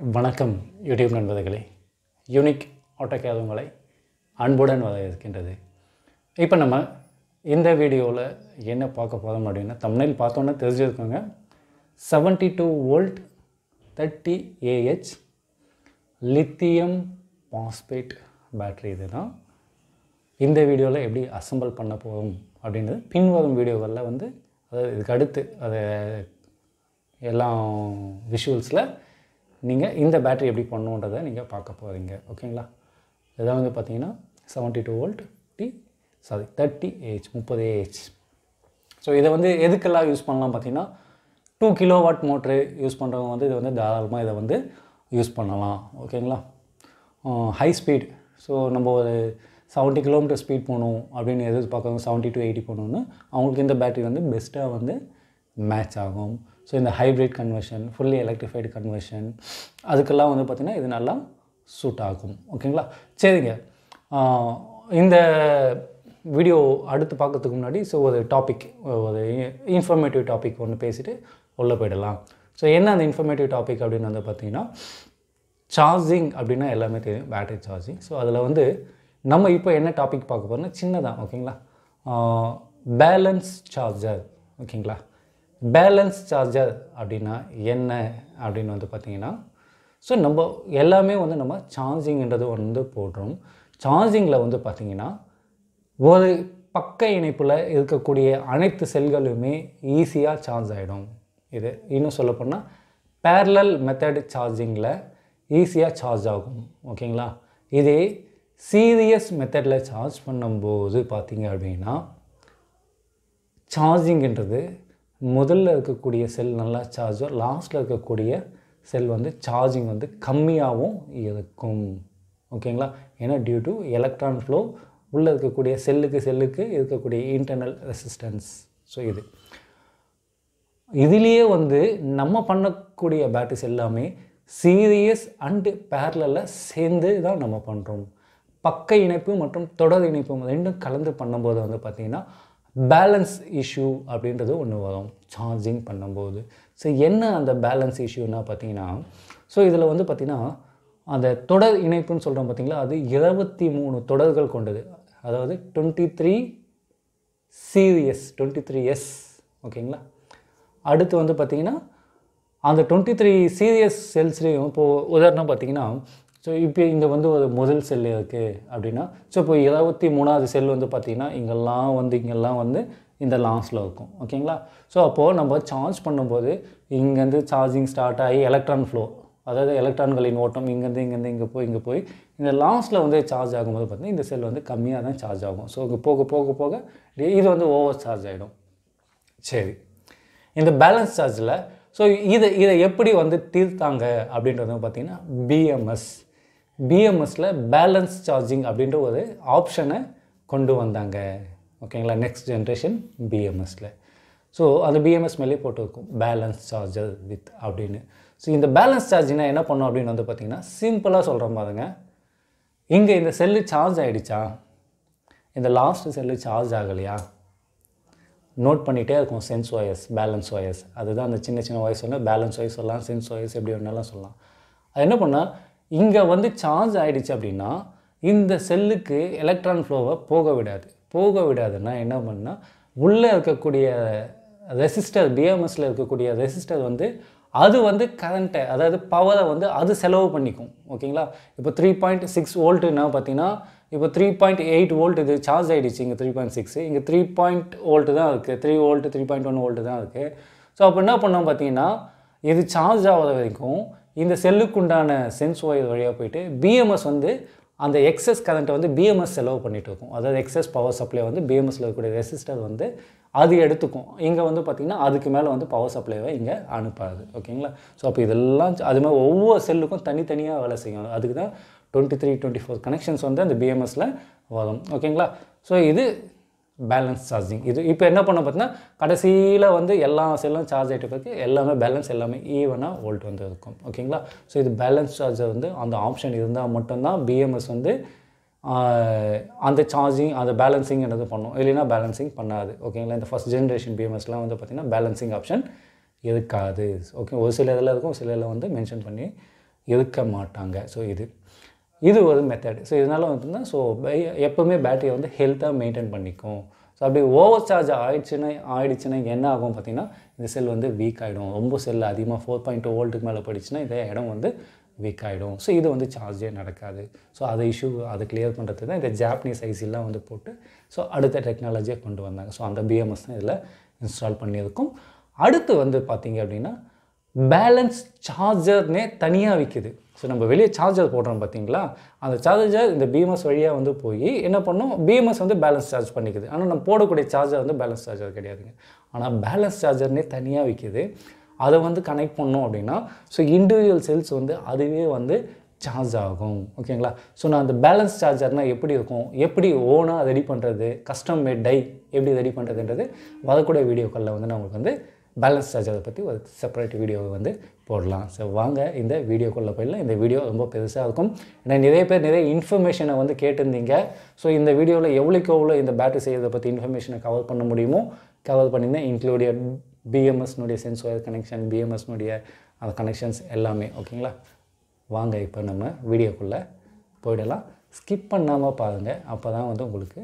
வணக்கம் யூடியூப் நண்பர்களே. யூனிக் ஆட்டோகேத் உங்களை அன்புடன் வரவேற்கின்றது. இப்போ நம்ம இந்த வீடியோவில் என்ன பார்க்க போகிறோம் அப்படின்னா தமிழில் பார்த்தோன்னே தெரிஞ்சிருக்கோங்க seventy two volt thirty AH lithium phosphate battery இதுதான். இந்த வீடியோவில் எப்படி அசெம்பிள் பண்ண போகிறோம் அப்படின்றது பின்வரும் வீடியோகளில் வந்து அதாவது இதுக்கு அடுத்து அதை எல்லாம் விஷுவல்ஸில் நீங்கள் இந்த பேட்டரி எப்படி பண்ணுன்றதை நீங்கள் பார்க்க போகிறீங்க ஓகேங்களா? இதான் வந்து பார்த்தீங்கன்னா seventy two volt T sorry thirty AH முப்பது ஏஹெச் ஸோ இதை வந்து எதுக்கெல்லாம் யூஸ் பண்ணலாம் பார்த்தீங்கன்னா two kilo watt motor use பண்ணுறவங்க வந்து இதை வந்து தாராளமாக இதை வந்து யூஸ் பண்ணலாம். ஓகேங்களா? ஹை ஸ்பீட் ஸோ நம்ம ஒரு செவன்ட்டி கிலோமீட்டர் ஸ்பீட் போகணும் அப்படின்னு எதிர்பார்க்குறவங்க செவன்ட்டி டு எயிட்டி போகணுன்னு அவங்களுக்கு இந்த பேட்டரி வந்து பெஸ்ட்டாக வந்து மேட்ச் ஆகும். ஸோ இந்த hybrid conversion fully electrified conversion அதுக்கெல்லாம் வந்து பார்த்திங்கன்னா இது நல்லா சூட் ஆகும். ஓகேங்களா சரிங்க. இந்த வீடியோ அடுத்து பார்க்கறதுக்கு முன்னாடி ஸோ ஒரு டாபிக் ஒரு இன்ஃபர்மேட்டிவ் டாபிக் ஒன்று பேசிவிட்டு உள்ளே போயிடலாம். ஸோ என்ன அந்த இன்ஃபர்மேட்டிவ் டாபிக் அப்படின்னு வந்து பார்த்திங்கன்னா சார்ஜிங் அப்படின்னா எல்லாமே தெரியும் பேட்டரி சார்ஜிங் ஸோ அதில் வந்து நம்ம இப்போ என்ன டாபிக் பார்க்க போகிறோம்னா சின்னதான் ஓகேங்களா பேலன்ஸ் சார்ஜர் ஓகேங்களா பேலன்ஸ் சார்ஜர் அப்படின்னா என்ன அப்படின்னு வந்து பார்த்திங்கன்னா ஸோ நம்ம எல்லாமே வந்து நம்ம சார்ஜிங்கிறது வந்து போடுறோம். சார்ஜிங்கில் வந்து பார்த்திங்கன்னா ஒரு பக்க இணைப்பில் இருக்கக்கூடிய அனைத்து செல்களுமே ஈஸியாக சார்ஜ் ஆகிடும் இது இன்னும் சொல்லப்போனால் பேரலல் மெத்தட் சார்ஜிங்கில் ஈஸியாக சார்ஜ் ஆகும். ஓகேங்களா? இதே சீரியஸ் மெத்தடில் சார்ஜ் பண்ணும்போது பார்த்திங்க அப்படின்னா சார்ஜிங்கிறது முதல்ல இருக்கக்கூடிய செல் நல்லா சார்ஜும் லாஸ்ட்டில் இருக்கக்கூடிய செல் வந்து சார்ஜிங் வந்து கம்மியாகவும் இருக்கும். ஓகேங்களா? ஏன்னா டியூ டு எலக்ட்ரான் ஃப்ளோ உள்ளே இருக்கக்கூடிய செல்லுக்கு செல்லுக்கு இருக்கக்கூடிய இன்டர்னல் ரெசிஸ்டன்ஸ் ஸோ இது. இதுலேயே வந்து நம்ம பண்ணக்கூடிய பேட்டரிஸ் எல்லாமே சீரியஸ் அண்டு பேரலில் சேர்ந்து தான் நம்ம பண்ணுறோம் பக்க இணைப்பு மற்றும் தொடர் இணைப்பு ரெண்டும் கலந்து பண்ணும்போது வந்து பார்த்திங்கன்னா பேலன்ஸ் இஷ்யூ அப்படின்றது ஒன்று வரும். சார்ஜிங் பண்ணும்போது. ஸோ என்ன அந்த பேலன்ஸ் இஷ்யூன்னா பார்த்தீங்கன்னா ஸோ இதில் வந்து பார்த்திங்கன்னா அந்த தொடர் இணைப்புன்னு சொல்கிறோம் பார்த்தீங்களா அது இருபத்தி மூணு தொடர்கள் கொண்டது. அதாவது twenty three series twenty three S ஓகேங்களா? அடுத்து வந்து பார்த்திங்கன்னா அந்த டுவெண்ட்டி த்ரீ சீரியஸ் செல்ஸ்லேயும் இப்போது உதாரணம் பார்த்தீங்கன்னா ஸோ இப்போ இங்கே வந்து ஒரு முதல் செல் இருக்குது அப்படின்னா ஸோ இப்போ இருபத்தி மூணாவது செல் வந்து பார்த்திங்கன்னா இங்கெல்லாம் வந்து இங்கெல்லாம் வந்து இந்த லாஸ்ட்டில் இருக்கும். ஓகேங்களா ஸோ அப்போது நம்ம சார்ஜ் பண்ணும்போது இங்கேருந்து சார்ஜிங் ஸ்டார்ட் ஆகி எலக்ட்ரான் ஃப்ளோ அதாவது எலக்ட்ரான்களின் ஓட்டம் இங்கேருந்து இங்கேருந்து இங்கே போய் இங்கே போய் இந்த லாஸ்ட்டில் வந்து சார்ஜ் ஆகும்போது பார்த்திங்கன்னா இந்த செல் வந்து கம்மியாக தான் சார்ஜ் ஆகும். ஸோ இங்கே போக போக போக இது வந்து ஓவர் சார்ஜ் ஆகிடும் சரி. இந்த பேலன்ஸ் சார்ஜில் ஸோ இதை இதை எப்படி வந்து தீர்த்தாங்க அப்படின்றது பார்த்திங்கன்னா பிஎம்எஸ் பிஎம்எஸில் பேலன்ஸ் சார்ஜிங் அப்படின்ற ஒரு ஆப்ஷனை கொண்டு வந்தாங்க. ஓகேங்களா நெக்ஸ்ட் ஜென்ரேஷன் பிஎம்எஸில் ஸோ அந்த பிஎம்எஸ் மேலே போட்டிருக்கும். பேலன்ஸ் சார்ஜர் வித் அப்படின்னு. ஸோ இந்த பேலன்ஸ் சார்ஜினா என்ன பண்ணோம் அப்படின்னு வந்து பார்த்திங்கன்னா சிம்பிளாக சொல்கிற மாதிரிங்க இங்கே இந்த செல்லு சார்ஜ் ஆகிடுச்சா இந்த லாஸ்ட் செல்லு சார்ஜ் ஆகலையா? நோட் பண்ணிகிட்டே இருக்கும். சென்ஸ் ஒயர்ஸ் பேலன்ஸ் ஒயர்ஸ் அதுதான் அந்த சின்ன சின்ன ஒயர்ஸ் சொன்னால் பேலன்ஸ் ஒயர்ஸ் சொல்லலாம் சென்ஸ் ஒயர்ஸ் எப்படி வேணாலும் சொல்லலாம் அது என்ன பண்ணால் இங்கே வந்து சார்ஜ் ஆகிடுச்சு அப்படின்னா இந்த செல்லுக்கு எலக்ட்ரான் ஃப்ளோவை போக விடாது. போக விடாதுன்னா என்ன பண்ணால் உள்ளே இருக்கக்கூடிய ரெசிஸ்டர் பிஎம்எஸில் இருக்கக்கூடிய ரெசிஸ்டர் வந்து அது வந்து கரண்ட்டை அதாவது பவரை வந்து அது செலவு பண்ணிக்கும். ஓகேங்களா? இப்போ த்ரீ பாயிண்ட் சிக்ஸ் வோல்ட்டுன்னா பார்த்தீங்கன்னா இப்போ த்ரீ பாயிண்ட் எயிட் வோல்ட் இது சார்ஜ் ஆகிடுச்சு இங்கே த்ரீ பாயிண்ட் சிக்ஸ் இங்கே த்ரீ பாயிண்ட் வோல்ட்டு தான் இருக்குது three volt three point one volt தான் இருக்குது ஸோ அப்போ என்ன பண்ணோம் பார்த்தீங்கன்னா இது சார்ஜ் ஆகிற வரைக்கும் இந்த செல்லுக்குண்டான சென்ஸ் ஒயர் வழியாக போயிட்டு பிஎம்எஸ் வந்து அந்த எக்ஸஸ் கரண்ட்டை வந்து பிஎம்எஸ் செலவு பண்ணிகிட்டு இருக்கும். அதாவது எக்ஸஸ் பவர் சப்ளை வந்து பிஎம்எஸ்ல இருக்கக்கூடிய ரெசிஸ்டர் வந்து அது எடுத்துக்கும். இங்கே வந்து பார்த்திங்கன்னா அதுக்கு மேலே வந்து பவர் சப்ளைவை இங்கே அனுப்பாது. ஓகேங்களா ஸோ அப்போ இதெல்லாம் அது மாதிரி ஒவ்வொரு செல்லுக்கும் தனித்தனியாக வேலை செய்யும். அதுக்கு தான் twenty three twenty four connections வந்து அந்த பிஎம்எஸில் வரும் ஓகேங்களா ஸோ இது பேலன்ஸ் சார்ஜிங் இது இப்போ என்ன பண்ண பார்த்தீங்கன்னா கடைசியில் வந்து எல்லா செல்லும் சார்ஜ் ஆகிட்டு பிறகு எல்லாமே பேலன்ஸ் எல்லாமே ஈவனாக வோல்ட் வந்து இருக்கும். ஓகேங்களா ஸோ இது பேலன்ஸ் சார்ஜர் வந்து அந்த ஆப்ஷன் இருந்தால் மட்டும்தான் பிஎம்எஸ் வந்து அந்த சார்ஜிங் அந்த பேலன்சிங்கிறது பண்ணும். இல்லைன்னா பேலன்சிங் பண்ணாது. ஓகேங்களா இந்த ஃபஸ்ட் ஜென்ரேஷன் பிஎம்எஸ்லாம் வந்து பார்த்திங்கன்னா பேலன்சிங் ஆப்ஷன் இருக்காது. ஓகே ஒரு சில இதில் இருக்கும் ஒரு சில இதில் வந்து மென்ஷன் பண்ணி இருக்க மாட்டாங்க. ஸோ இது. இது ஒரு மெத்தட் ஸோ இதனால் வந்துட்டுனா ஸோ எப்போவுமே பேட்டரியை வந்து ஹெல்த்தாக மெயின்டைன் பண்ணிக்கும். ஸோ அப்படி ஓவர் சார்ஜ் ஆயிடுச்சுன்னா ஆயிடுச்சுன்னா என்ன ஆகும் பார்த்திங்கன்னா இந்த செல் வந்து வீக் ஆகிடும் ரொம்ப செல் அதிகமாக ஃபோர் பாயிண்ட் டூ வோல்ட்டுக்கு மேலே போயிடுச்சுன்னா இந்த இடம் வந்து வீக் ஆகிடும் ஸோ இது வந்து சார்ஜே நடக்காது. ஸோ அதை இஷ்யூ அதை கிளியர் பண்ணுறது தான் இந்த ஜாப்பனீஸ் ஐசிலாம் வந்து போட்டு ஸோ அடுத்த டெக்னாலஜியை கொண்டு வந்தாங்க. ஸோ அந்த பிஎம்எஸ் தான் இதில் இன்ஸ்டால் பண்ணியிருக்கும். அடுத்து வந்து பார்த்தீங்க அப்படின்னா பேலன்ஸ் சார்ஜர்னே தனியாக விற்கிது ஸோ நம்ம வெளியே சார்ஜர் போடுறோம் பார்த்தீங்களா அந்த சார்ஜர் இந்த பிஎம்எஸ் வழியாக வந்து போய் என்ன பண்ணும்? பிஎம்எஸ் வந்து பேலன்ஸ் சார்ஜ் பண்ணிக்குது. ஆனால் நம்ம போடக்கூடிய சார்ஜர் வந்து பேலன்ஸ் சார்ஜர் கிடையாதுங்க. ஆனால் பேலன்ஸ் சார்ஜர்னே தனியாக விற்கிது அதை வந்து கனெக்ட் பண்ணோம் அப்படின்னா ஸோ இண்டிவிஜுவல் செல்ஸ் வந்து அதுவே வந்து சார்ஜ் ஆகும். ஓகேங்களா ஸோ நான் அந்த பேலன்ஸ் சார்ஜர்னால் எப்படி இருக்கும்? எப்படி ஓனாக ரெடி பண்ணுறது கஸ்டம் மேட் டை எப்படி ரெடி பண்ணுறதுன்றது வரக்கூடிய வீடியோக்களில் வந்து நான் உங்களுக்கு வந்து பேலன்ஸ் சார்ஜரை பற்றி ஒரு செப்பரேட் வீடியோவை வந்து போடலாம். ஸோ வாங்க இந்த வீடியோக்குள்ளே போயிடலாம். இந்த வீடியோ ரொம்ப பெருசாக இருக்கும். ஏன்னா நிறைய பேர் நிறைய இன்ஃபர்மேஷனை வந்து கேட்டிருந்தீங்க. ஸோ இந்த வீடியோவில் எவ்வளோக்கு எவ்வளோ இந்த பேட்டரி செய்கிறத பற்றி இன்ஃபர்மேஷனை கவர் பண்ண முடியுமோ கவர் பண்ணியிருந்தேன். இன்க்ளூடிய பிஎம்எஸ்னுடைய சென்சார் கனெக்ஷன் பிஎம்எஸ்னுடைய அந்த கனெக்ஷன்ஸ் எல்லாமே. ஓகேங்களா வாங்க இப்போ நம்ம வீடியோக்குள்ளே போயிடலாம். ஸ்கிப் பண்ணாமல் பாருங்கள் அப்போ தான் வந்து உங்களுக்கு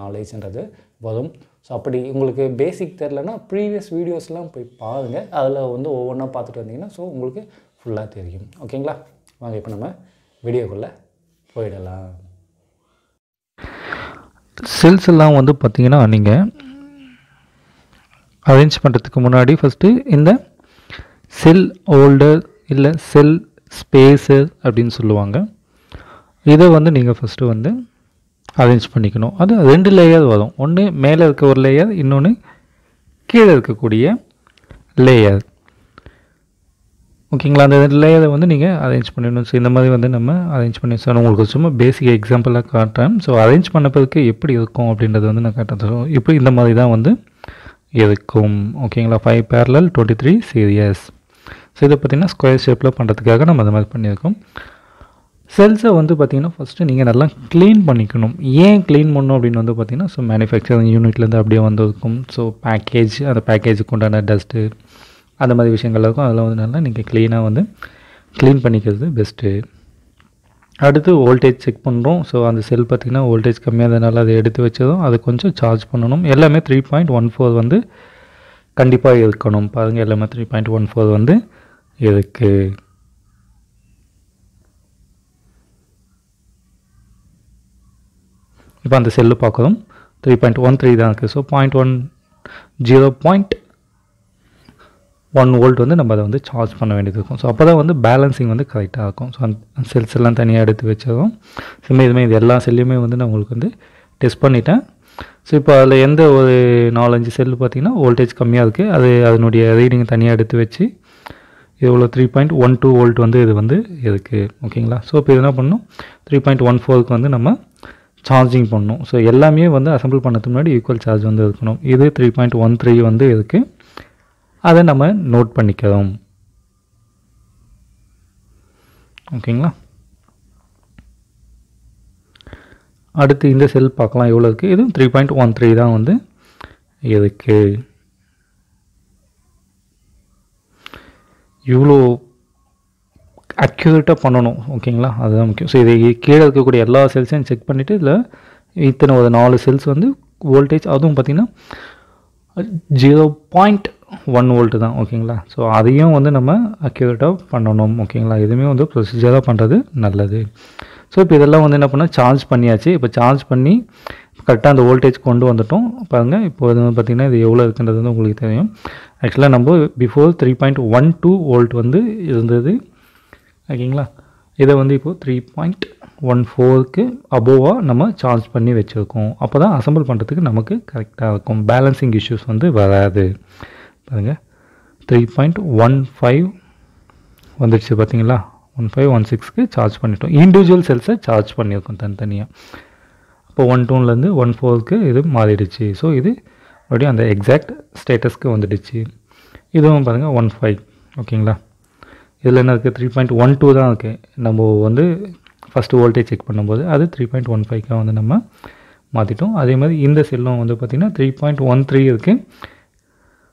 நாலேஜ்ன்றது வரும். ஸோ அப்படி உங்களுக்கு பேசிக் தெரிலனா ப்ரீவியஸ் வீடியோஸ்லாம் போய் பாருங்கள் அதில் வந்து ஒவ்வொன்றா பார்த்துட்டு வந்தீங்கன்னா ஸோ உங்களுக்கு ஃபுல்லாக தெரியும். ஓகேங்களா வாங்க இப்போ நம்ம வீடியோக்குள்ளே போயிடலாம். செல்ஸ் எல்லாம் வந்து பார்த்திங்கன்னா நீங்கள் அரேஞ்ச் பண்ணுறதுக்கு முன்னாடி ஃபஸ்ட்டு இந்த செல் ஹோல்டர் இல்லை செல் ஸ்பேஸர் அப்படின்னு சொல்லுவாங்க. இதை வந்து நீங்கள் ஃபஸ்ட்டு வந்து அரேஞ்ச் பண்ணிக்கணும். அது ரெண்டு லேயர் வரும். ஒன்று மேலே இருக்க ஒரு லேயர் இன்னொன்று கீழே இருக்கக்கூடிய லேயர் ஓகேங்களா அந்த ரெண்டு லேயரை வந்து நீங்கள் அரேஞ்ச் பண்ணிடணும். ஸோ இந்த மாதிரி வந்து நம்ம அரேஞ்ச் பண்ணி சார் உங்களுக்கு சும்மா பேசிக் எக்ஸாம்பிளாக காட்டுறேன். ஸோ அரேஞ்ச் பண்ண பிறகு எப்படி இருக்கும் அப்படின்றது வந்து நான் காட்டுறேன். இப்போ இந்த மாதிரி தான் வந்து இருக்கும். ஓகேங்களா five parallel twenty three series so இதை பார்த்திங்கன்னா ஸ்கொயர் ஷேப்பில் பண்ணுறதுக்காக நம்ம அந்த மாதிரி பண்ணியிருக்கோம். செல்ஸை வந்து பார்த்திங்கன்னா ஃபஸ்ட்டு நீங்கள் நல்லா க்ளீன் பண்ணிக்கணும். ஏன் க்ளீன் பண்ணணும் அப்படின்னு வந்து பார்த்திங்கன்னா ஸோ மேனுஃபேக்சரிங் யூனிட்லேருந்து அப்படியே வந்திருக்கும். ஸோ பேக்கேஜ் அந்த பேக்கேஜுக்கு உண்டான டஸ்ட்டு அந்த மாதிரி விஷயங்கள் இருக்கும். அதெல்லாம் வந்து நல்லா நீங்கள் க்ளீனாக வந்து க்ளீன் பண்ணிக்கிறது பெஸ்ட்டு அடுத்து வோல்டேஜ் செக் பண்ணுறோம் ஸோ அந்த செல் பார்த்திங்கன்னா வோல்டேஜ் கம்மியாக இருந்தனால அதை எடுத்து வச்சதும் அதை கொஞ்சம் சார்ஜ் பண்ணணும். எல்லாமே த்ரீ பாயிண்ட் ஒன் ஃபோர் வந்து கண்டிப்பாக இருக்கணும். பாருங்கள் எல்லாமே த்ரீ பாயிண்ட் ஒன் ஃபோர் வந்து இருக்குது இப்போ அந்த செல்லு பார்க்குறோம் த்ரீ பாயிண்ட் ஒன் த்ரீ தான் இருக்குது so point one zero point one volt வந்து நம்ம அதை வந்து சார்ஜ் பண்ண வேண்டியது இருக்கும். ஸோ அப்போ தான் வந்து பேலன்சிங் வந்து கரெக்டாக இருக்கும். ஸோ அந்த செல்ஸ் எல்லாம் தனியாக எடுத்து வச்சதும் சும்மா இதுமே இது எல்லா செல்லையுமே வந்து நான் உங்களுக்கு வந்து டெஸ்ட் பண்ணிட்டேன். ஸோ இப்போ அதில் எந்த ஒரு நாலஞ்சு செல்லு பார்த்திங்கன்னா வோல்டேஜ் கம்மியாக இருக்குது அது அதனுடைய ரீடிங் தனியாக எடுத்து வச்சு இவ்வளோ three point one two volt வந்து இது வந்து இருக்குது ஓகேங்களா ஸோ இப்போ இது என்ன பண்ணணும்? த்ரீ பாயிண்ட் ஒன் ஃபோருக்கு வந்து நம்ம சார்ஜிங் பண்ணணும் ஸோ எல்லாமே வந்து அசம்பிள் பண்ணது முன்னாடி ஈக்குவல் சார்ஜ் வந்து இருக்கணும். இது த்ரீ பாயிண்ட் ஒன் த்ரீ வந்து இருக்குது அதை நம்ம நோட் பண்ணிக்கிறோம். ஓகேங்களா? அடுத்து இந்த செல் பார்க்கலாம் எவ்வளோ இருக்குது இதுவும் த்ரீ பாயிண்ட் ஒன் த்ரீ தான் வந்து இருக்குது இவ்வளோ அக்யூரேட்டாக பண்ணணும் ஓகேங்களா அதுதான் முக்கியம். ஸோ இது கீழே இருக்கக்கூடிய எல்லா செல்ஸையும் செக் பண்ணிவிட்டு இதில் இத்தனை ஒரு நாலு செல்ஸ் வந்து வோல்டேஜ் அதுவும் பார்த்திங்கன்னா ஜீரோ பாயிண்ட் ஒன் வோல்ட்டு தான் ஓகேங்களா ஸோ அதையும் வந்து நம்ம அக்யூரேட்டாக பண்ணணும் ஓகேங்களா எதுவுமே வந்து ப்ரொசீஜராக பண்ணுறது நல்லது. ஸோ இப்போ இதெல்லாம் வந்து என்ன பண்ணால் சார்ஜ் பண்ணியாச்சு. இப்போ சார்ஜ் பண்ணி கரெக்டாக அந்த வோல்டேஜ் கொண்டு வந்துட்டோம். பாருங்கள் இப்போ வந்து பார்த்திங்கன்னா இது எவ்வளோ இருக்குன்றது வந்து உங்களுக்கு தெரியும். ஆக்சுவலாக நம்ம before three point one two volt வந்து இருந்தது. ஓகேங்களா? இதை வந்து இப்போது த்ரீ பாயிண்ட் ஒன் ஃபோருக்கு அபோவாக நம்ம சார்ஜ் பண்ணி வச்சுருக்கோம். அப்போ தான் அசம்பிள் பண்ணுறதுக்கு நமக்கு கரெக்டாக இருக்கும். பேலன்சிங் இஷ்யூஸ் வந்து வராது. பாருங்கள் த்ரீ பாயிண்ட் ஒன் ஃபைவ் வந்துடுச்சு பார்த்தீங்களா ஒன் ஃபைவ் ஒன் சிக்ஸ்க்கு சார்ஜ் பண்ணிட்டோம். இண்டிவிஜுவல் செல்ஸை சார்ஜ் பண்ணியிருக்கோம் தனித்தனியாக இப்போ ஒன் டூன்லேருந்து ஒன் ஃபோருக்கு இது மாறிடுச்சு. ஸோ இது மறுபடியும் அந்த எக்ஸாக்ட் ஸ்டேட்டஸ்க்கு வந்துடுச்சு. இதுவும் பாருங்கள் ஒன் ஃபைவ் ஓகேங்களா? இதில் என்ன இருக்குது த்ரீ பாயிண்ட் ஒன் டூ தான் இருக்குது நம்ம வந்து ஃபஸ்ட்டு வோல்டேஜ் செக் பண்ணும்போது அது த்ரீ பாயிண்ட் ஒன் ஃபைவ்க்காக வந்து நம்ம மாற்றிட்டோம் அதே மாதிரி இந்த செல்லும் வந்து பார்த்திங்கன்னா த்ரீ பாயிண்ட் ஒன் த்ரீ இருக்குது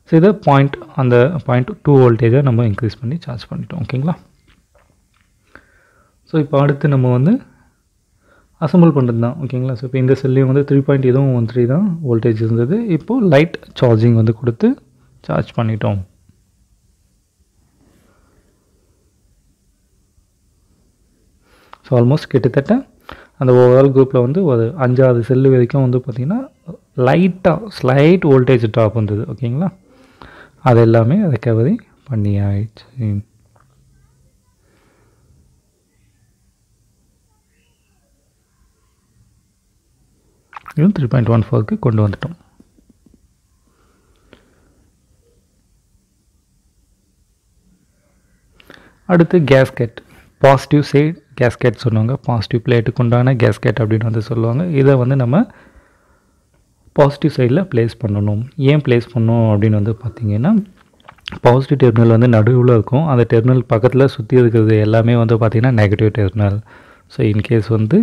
ஸோ இதை பாயிண்ட் அந்த பாயிண்ட் டூ வோல்டேஜை நம்ம இன்க்ரீஸ் பண்ணி சார்ஜ் பண்ணிட்டோம். ஓகேங்களா ஸோ இப்போ அடுத்து நம்ம வந்து அசம்பிள் பண்ணுறது தான். ஓகேங்களா ஸோ இப்போ இந்த செல்லையும் வந்து த்ரீ பாயிண்ட் எதுவும் ஒன் த்ரீ தான் வோல்டேஜ் இருந்தது. இப்போது லைட் சார்ஜிங் வந்து கொடுத்து சார்ஜ் பண்ணிட்டோம். ஸோ ஆல்மோஸ்ட் கிட்டத்தட்ட அந்த ஓவரால் குரூப்பில் வந்து ஒரு அஞ்சாவது செல்லு வரைக்கும் வந்து பார்த்திங்கன்னா லைட்டாக ஸ்லைட் வோல்டேஜ் ட்ராப் வந்தது. ஓகேங்களா அது எல்லாமே ரெக்கவரி பண்ணி ஆயிடுச்சு இதுவும் த்ரீ பாயிண்ட் ஒன் ஃபோருக்கு கொண்டு வந்துட்டோம். அடுத்து கேஸ்கெட் பாசிட்டிவ் சைடு கேஸ்கெட் சொன்னாங்க பாசிட்டிவ் பிளேட்டுக்கு உண்டான கேஸ்கெட் அப்படின்னு வந்து சொல்லுவாங்க. இதை வந்து நம்ம பாசிட்டிவ் சைடில் ப்ளேஸ் பண்ணணும். ஏன் ப்ளேஸ் பண்ணணும் அப்படின்னு வந்து பார்த்திங்கன்னா பாசிட்டிவ் டெர்மினல் வந்து நடுவில் இருக்கும். அந்த டெர்மினல் பக்கத்தில் சுற்றி இருக்கிறது எல்லாமே வந்து பார்த்திங்கன்னா negative terminal so in case வந்து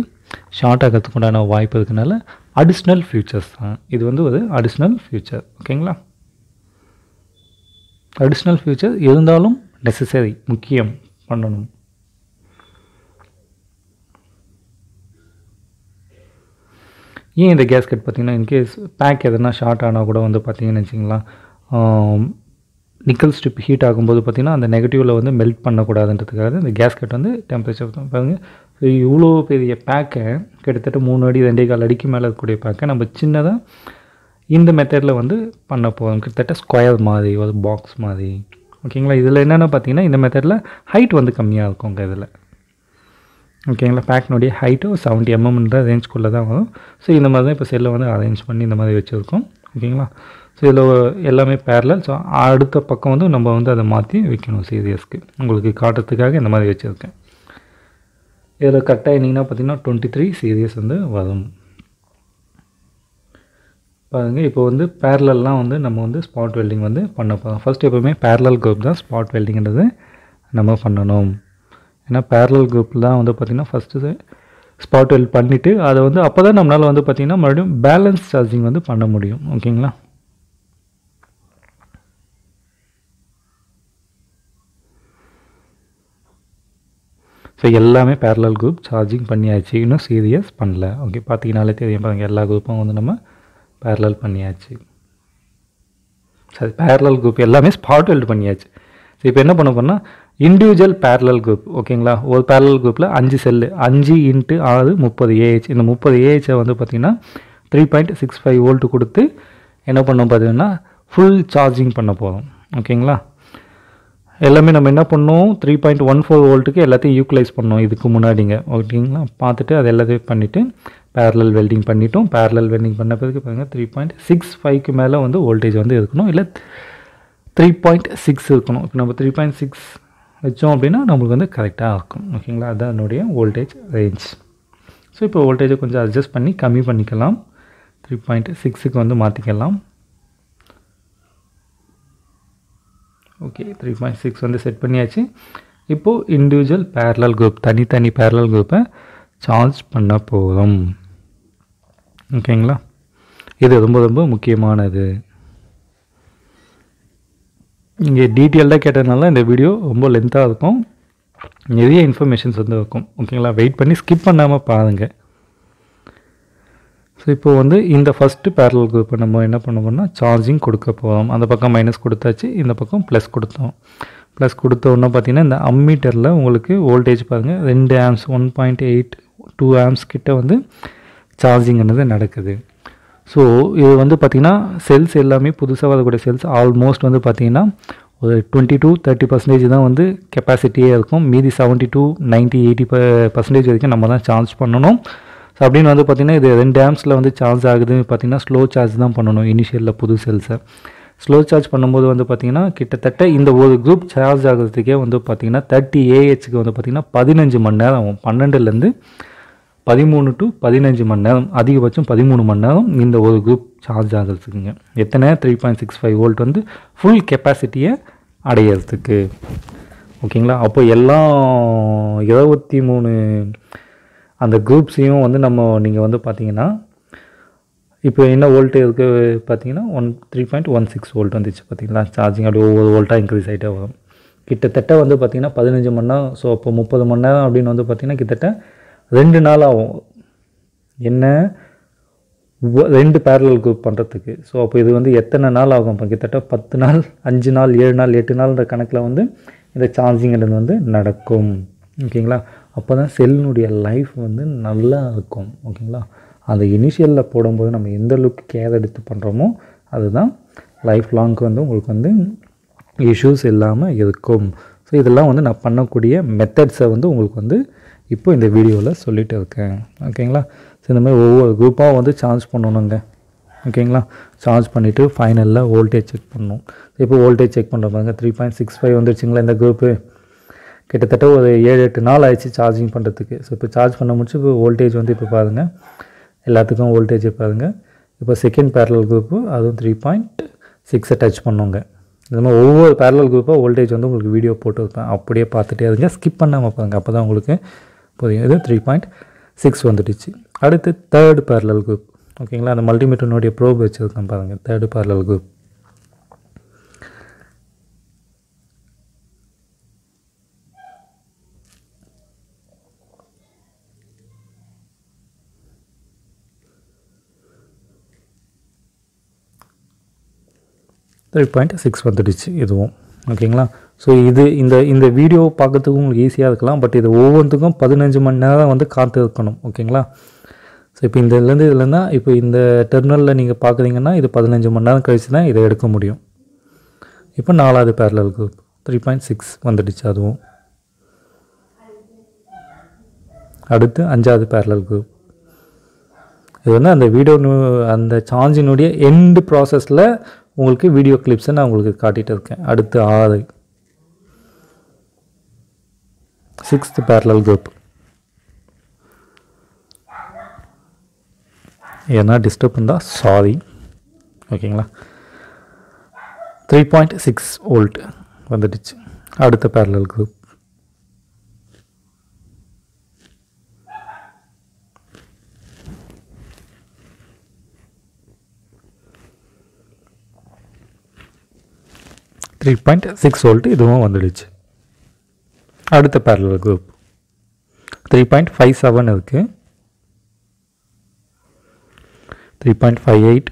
ஷார்ட் ஆகிறதுக்கு உண்டான வாய்ப்பு இருக்கனால அடிஷ்னல் ஃபியூச்சர்ஸ் தான். இது வந்து ஒரு அடிஷ்னல் ஃபியூச்சர் ஓகேங்களா அடிஷ்னல் ஃபியூச்சர் இருந்தாலும் நெசசரி முக்கியம் பண்ணணும். ஏன் இந்த கேஸ்கெட் பார்த்திங்கன்னா இன்கேஸ் பேக் எதனா ஷார்ட் ஆனால் கூட வந்து பார்த்திங்கன்னு வச்சிங்களேன் நிக்கல் ஸ்ட்ரிப் ஹீட் ஆகும்போது பார்த்திங்கன்னா அந்த நெகட்டிவில் வந்து மெல்ட் பண்ணக்கூடாதுன்றதுக்காக இந்த கேஸ்கெட் வந்து டெம்பரேச்சர் தான் பாருங்கள் ஸோ இவ்வளோ பெரிய பேக்கை கிட்டத்தட்ட மூணு அடி ரெண்டே கால் அடிக்கு மேலே இருக்கக்கூடிய பேக்கை நம்ம சின்னதாக இந்த மெத்தடில் வந்து பண்ண போகிறோம் கிட்டத்தட்ட ஸ்கொயர் மாதிரி ஒரு பாக்ஸ் மாதிரி. ஓகேங்களா இதில் என்னென்னா பார்த்தீங்கன்னா இந்த மெத்தடில் ஹைட் வந்து கம்மியாக இருக்குங்க இதில். ஓகேங்களா பேக்னுடைய ஹைட்டு செவன்ட்டி எம்எம்ன்ற ரேஞ்சுக்குள்ளே தான் வரும். ஸோ இந்த மாதிரி தான் இப்போ செல்லை வந்து அரேஞ்ச் பண்ணி இந்த மாதிரி வச்சுருக்கோம். ஓகேங்களா ஸோ இதில் எல்லாமே பேரலல் ஸோ அடுத்த பக்கம் வந்து நம்ம வந்து அதை மாற்றி வைக்கணும் சீரியஸ்க்கு உங்களுக்கு காட்டுறதுக்காக இந்த மாதிரி வச்சுருக்கேன். இதில் கரெக்டாக இருந்தீங்கன்னா பார்த்தீங்கன்னா டுவெண்ட்டி த்ரீ சீரியஸ் வந்து வரும். பாருங்கள் இப்போ வந்து பேரலல்லாம் வந்து நம்ம வந்து ஸ்பாட் வெல்டிங் வந்து பண்ண போகிறோம் ஃபஸ்ட் எப்போவுமே பேரலல் குரூப் தான் ஸ்பாட் வெல்டிங்கிறது நம்ம பண்ணணும். ஏன்னா பேரலல் குரூப்பில் தான் வந்து பார்த்திங்கன்னா ஃபஸ்ட்டு ஸ்பாட் வெல் பண்ணிவிட்டு அதை வந்து அப்போ தான் நம்மளால் வந்து பார்த்திங்கன்னா மறுபடியும் பேலன்ஸ் சார்ஜிங் வந்து பண்ண முடியும். ஓகேங்களா ஸோ எல்லாமே பேரலல் குரூப் சார்ஜிங் பண்ணியாச்சு. இன்னும் சீரியஸ் பண்ணல. ஓகே பார்த்தீங்கனாலே தெரியும் பாருங்கள் எல்லா குரூப்பும் வந்து நம்ம பேரலல் பண்ணியாச்சு. சரி பேரலல் குரூப் எல்லாமே ஸ்பாட் வெல்ட் பண்ணியாச்சு. ஸோ இப்போ என்ன பண்ண போனால் இண்டிவிஜுவல் பேரலல் குரூப் ஓகேங்களா ஒரு பேரலல் குரூப்பில் அஞ்சு செல்லு அஞ்சு இன்ட்டு ஆறு முப்பது ஏஹெச் இந்த முப்பது ஏஹெச்சை வந்து பார்த்திங்கன்னா three point six five volt கொடுத்து என்ன பண்ணோம் பார்த்தீங்கன்னா ஃபுல் சார்ஜிங் பண்ண போகிறோம் ஓகேங்களா எல்லாமே நம்ம என்ன பண்ணோம்? த்ரீ பாயிண்ட் ஒன் ஃபோர் வோல்ட்டுக்கு எல்லாத்தையும் யூட்டிலைஸ் பண்ணோம் இதுக்கு முன்னாடிங்க. ஓகேங்களா பார்த்துட்டு அது எல்லாத்தையும் பண்ணிவிட்டு பேரலல் வெல்டிங் பண்ணிட்டோம். பேரலல் வெல்டிங் பண்ண பிறகு பாருங்கள் த்ரீ பாயிண்ட் சிக்ஸ் ஃபைவ்க்கு மேலே வந்து வோல்டேஜ் வந்து இருக்கணும். இல்லை த்ரீ பாயிண்ட் சிக்ஸ் இருக்கணும். இப்போ நம்ம த்ரீ பாயிண்ட் சிக்ஸ் வச்சோம் அப்படின்னா நம்மளுக்கு வந்து கரெக்டாக இருக்கும். ஓகேங்களா அதுதான் என்னுடைய வோல்டேஜ் ரேஞ்ச் ஸோ இப்போ வோல்டேஜை கொஞ்சம் அட்ஜஸ்ட் பண்ணி கம்மி பண்ணிக்கலாம். த்ரீ பாயிண்ட் சிக்ஸுக்கு வந்து மாற்றிக்கலாம் ஓகே த்ரீ பாயிண்ட் சிக்ஸ் வந்து செட் பண்ணியாச்சு. இப்போது இண்டிவிஜுவல் பேரலல் குரூப் தனித்தனி பேரலல் குரூப்பை சார்ஜ் பண்ண போகும் ஓகேங்களா இது ரொம்ப ரொம்ப முக்கியமானது. இங்கே டீட்டெயில்டாக கேட்டதுனால இந்த வீடியோ ரொம்ப லென்த்தாக இருக்கும். நிறைய இன்ஃபர்மேஷன்ஸ் வந்து இருக்கும். ஓகேங்களா வெயிட் பண்ணி ஸ்கிப் பண்ணாமல் பாருங்கள் ஸோ இப்போ வந்து இந்த ஃபஸ்ட்டு பேரல் குரூப்பை நம்ம என்ன பண்ணுவோம்னா சார்ஜிங் கொடுக்க போகிறோம் அந்த பக்கம் மைனஸ் கொடுத்தாச்சு இந்த பக்கம் ப்ளஸ் கொடுத்தோம். ப்ளஸ் கொடுத்த உடனே பார்த்தீங்கன்னா இந்த அம்மீட்டரில் உங்களுக்கு வோல்டேஜ் பாருங்கள் ரெண்டு amps one point eight two amps கிட்ட வந்து சார்ஜிங்கிறது நடக்குது. ஸோ இது வந்து பார்த்திங்கன்னா செல்ஸ் எல்லாமே புதுசாக வரக்கூடிய செல்ஸ் ஆல்மோஸ்ட் வந்து பார்த்திங்கன்னா ஒரு டுவெண்ட்டி டூ தேர்ட்டி பர்சன்டேஜ் தான் வந்து கெப்பாசிட்டியே இருக்கும். மீதி seventy two ninety eighty percentage வரைக்கும் நம்ம தான் சார்ஜ் பண்ணணும். ஸோ அப்படின்னு வந்து பார்த்திங்கன்னா இது ரெண்டு டேம்ஸில் வந்து சார்ஜ் ஆகுதுன்னு பார்த்திங்கன்னா ஸ்லோ சார்ஜ் தான் பண்ணணும் இனிஷியலில் புது செல்ஸை ஸ்லோ சார்ஜ் பண்ணும்போது வந்து பார்த்திங்கன்னா கிட்டத்தட்ட இந்த ஒரு குரூப் சார்ஜ் ஆகிறதுக்கே வந்து பார்த்திங்கன்னா தேர்ட்டி ஏஹெச்க்கு வந்து பார்த்திங்கன்னா பதினஞ்சு மணி நேரம் ஆகும். பன்னெண்டுலேருந்து பதிமூணு டு பதினஞ்சு மணி நேரம் அதிகபட்சம் பதிமூணு மணி நேரம் இந்த ஒரு குரூப் சார்ஜ் ஆகிறதுக்குங்க. எத்தனை? Three point six five volt வந்து ஃபுல் கெப்பாசிட்டியை அடையிறதுக்கு. ஓகேங்களா? அப்போ எல்லா இருபத்தி மூணு அந்த குரூப்ஸையும் வந்து நம்ம நீங்கள் வந்து பார்த்தீங்கன்னா இப்போ என்ன வோல்ட்டு இருக்குது பார்த்தீங்கன்னா one three point one six volt வந்துச்சு பார்த்தீங்களா சார்ஜிங் அப்படியே ஒவ்வொரு வோல்ட்டாக இன்க்ரீஸ் ஆகிட்டே வரும். கிட்டத்தட்ட வந்து பார்த்திங்கன்னா பதினஞ்சு மணி நேரம் ஸோ அப்போ முப்பது மணி நேரம் அப்படின்னு வந்து பார்த்திங்கன்னா கிட்டத்தட்ட ரெண்டு நாள் ஆகும் என்ன ரெண்டு பேரலல் குரூப் பண்ணுறதுக்கு ஸோ அப்போ இது வந்து எத்தனை நாள் ஆகும்? இப்போ கிட்டத்தட்ட பத்து நாள் அஞ்சு நாள் ஏழு நாள் எட்டு நாள்ன்ற கணக்கில் வந்து இந்த சார்ஜிங்கிறது வந்து நடக்கும். ஓகேங்களா? அப்போ தான் செல்லினுடைய லைஃப் வந்து நல்லா இருக்கும். ஓகேங்களா? அந்த இனிஷியலில் போடும்போது நம்ம எந்த அளவுக்கு கேர் எடுத்து பண்ணுறோமோ அதுதான் லைஃப் லாங்க்கு வந்து உங்களுக்கு வந்து இஷ்யூஸ் இல்லாமல் இருக்கும். ஸோ இதெல்லாம் வந்து நான் பண்ணக்கூடிய மெத்தட்ஸை வந்து உங்களுக்கு வந்து இப்போ இந்த வீடியோவில் சொல்லிட்டு இருக்கேன். ஓகேங்களா? ஸோ இந்த மாதிரி ஒவ்வொரு குரூப்பாக வந்து சார்ஜ் பண்ணணுங்க. ஓகேங்களா? சார்ஜ் பண்ணிவிட்டு ஃபைனலில் வோல்டேஜ் செக் பண்ணணும். இப்போ வோல்டேஜ் செக் பண்ணுற பாருங்க. த்ரீ பாயிண்ட் சிக்ஸ் ஃபைவ் வந்துருச்சுங்களா இந்த குரூப்பு கிட்டத்தட்ட ஒரு ஏழு எட்டு நாள் ஆயிடுச்சு சார்ஜிங் பண்ணுறதுக்கு ஸோ இப்போ சார்ஜ் பண்ண முடிச்சு இப்போ வோல்டேஜ் வந்து இப்போ பாருங்கள் எல்லாத்துக்கும் வோல்டேஜ் பாருங்கள் இப்போ செகண்ட் பேரலல் குரூப்பு அதுவும் த்ரீ பாயிண்ட் சிக்ஸை டச் பண்ணுங்க. இந்த மாதிரி ஒவ்வொரு பேரலல் குரூப்பாக வோல்டேஜ் வந்து உங்களுக்கு வீடியோ போட்டு வைப்பேன். அப்படியே பார்த்துட்டே இருங்க. ஸ்கிப் பண்ணாமல் பாருங்கள் அப்போ தான் உங்களுக்கு புரியும் இது த்ரீ பாயிண்ட் சிக்ஸ் வந்துடுச்சு. அடுத்து தேர்ட் பேரலல் குரூப் ஓகேங்களா அந்த மல்டிமீட்டர்னுடைய ப்ரோப் வச்சுருக்கோம் பாருங்கள் third parallel group three point six வந்துடுச்சு இதுவும். ஓகேங்களா ஸோ இது இந்த இந்த வீடியோ பார்க்கறதுக்கு உங்களுக்கு ஈஸியாக இருக்கலாம். பட் இது ஒவ்வொன்றுக்கும் பதினஞ்சு மணி நேரம் வந்து காத்து இருக்கணும். ஓகேங்களா ஸோ இப்போ இந்த இதுலேருந்து இதுலேருந்தா இப்போ இந்த டெர்மினலில் நீங்கள் பார்க்குறீங்கன்னா இது பதினஞ்சு மணி நேரம் கழிச்சு தான் இதை எடுக்க முடியும். இப்போ நாலாவது parallel group three point six வந்துடுச்சு அதுவும். அடுத்து அஞ்சாவது பேரலல் குரூப் இது வந்து அந்த வீடியோ அந்த சார்ஜினுடைய எண்டு ப்ராசஸில் உங்களுக்கு வீடியோ கிளிப்ஸை நான் உங்களுக்கு காட்டிகிட்டு இருக்கேன். அடுத்து ஆறு. சிக்ஸ்த் பேரலல் குரூப் ஏன்னா டிஸ்டர்ப் இருந்தால் சாரி ஓகேங்களா? த்ரீ பாயிண்ட் சிக்ஸ் வோல்ட் வந்துடுச்சு. அடுத்த parallel group three point six volt இதுவும் வந்துடுச்சு. அடுத்த parallel group three point five seven இருக்குது three point five eight